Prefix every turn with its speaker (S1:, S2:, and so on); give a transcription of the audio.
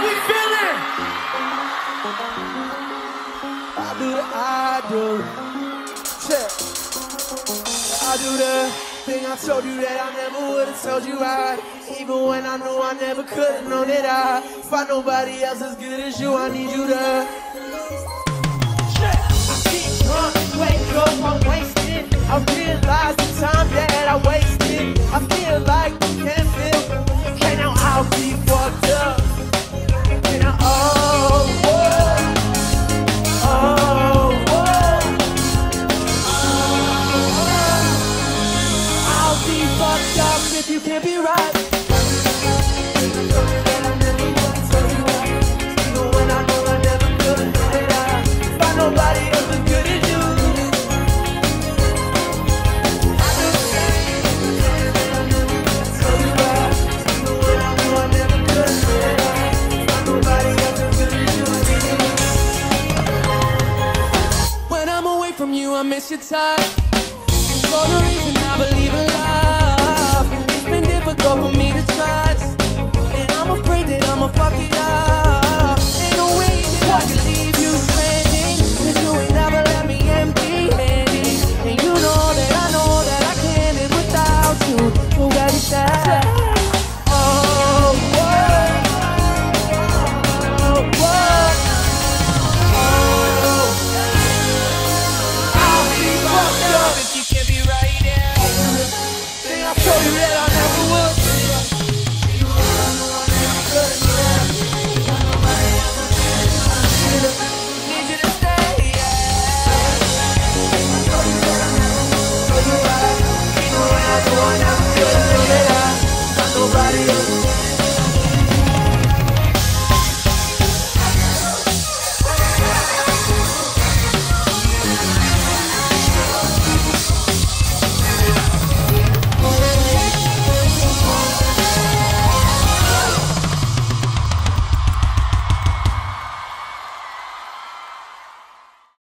S1: We feeling?
S2: I do the I do. Check. I do the thing I told you that I never would have told you I. Even when I knew I never could have known that I find nobody else as good as you. I need you to. Check. I get drunk, wake I'm wasted. I realize the time that I wasted. I feel like can't feel. Okay, now I'll be good as you. When I'm away from you, I miss your touch. one